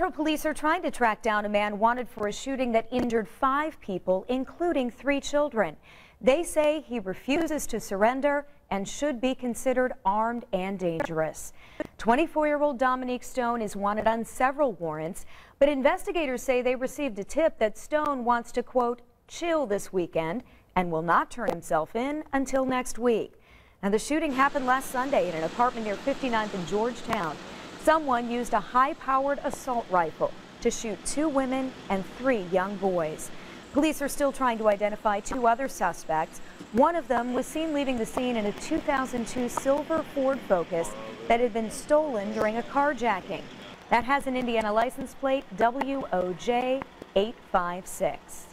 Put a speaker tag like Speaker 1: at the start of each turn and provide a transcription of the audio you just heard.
Speaker 1: Metro police are trying to track down a man wanted for a shooting that injured five people, including three children. They say he refuses to surrender and should be considered armed and dangerous. 24-year-old Dominique Stone is wanted on several warrants, but investigators say they received a tip that Stone wants to, quote, chill this weekend and will not turn himself in until next week. Now, the shooting happened last Sunday in an apartment near 59th in Georgetown. Someone used a high-powered assault rifle to shoot two women and three young boys. Police are still trying to identify two other suspects. One of them was seen leaving the scene in a 2002 silver Ford Focus that had been stolen during a carjacking. That has an Indiana license plate WOJ 856.